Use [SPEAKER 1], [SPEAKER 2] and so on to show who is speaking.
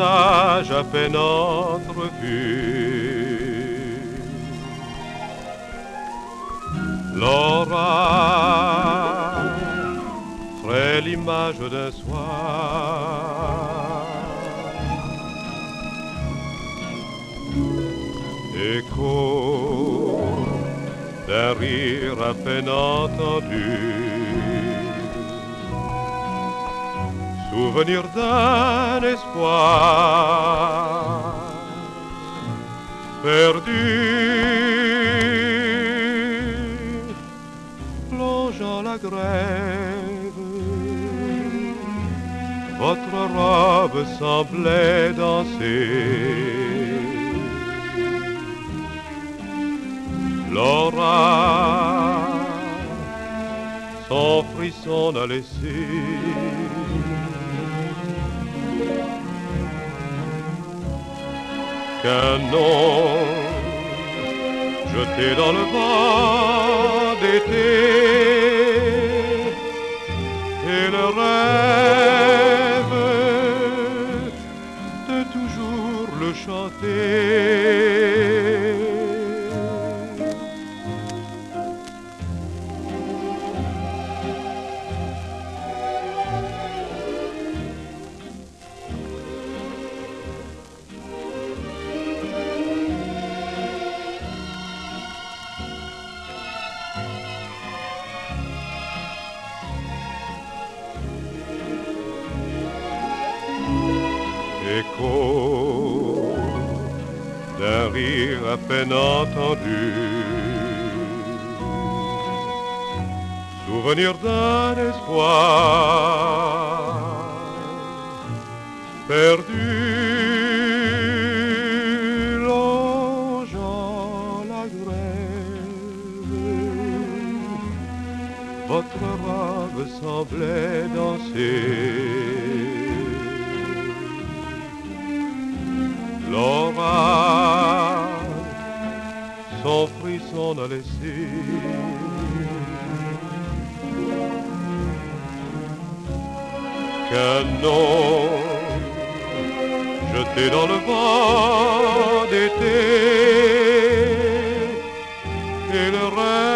[SPEAKER 1] visage à peine entrevu. Laura, frêle image d'un soir, écho d'un rire à peine entendu. Souvenir d'un espoir perdu, plongeant la grève. Votre robe semblait danser. Laura, son frisson a laissé qu'un nom jeté dans le vent d'été et le rêve de toujours le chanter. D'un rire à peine entendu. Souvenir d'un espoir perdu, longeant la grève. Votre robe semblait danser. Frisson a laissé. Nom jeté dans le vent d'été et le rêve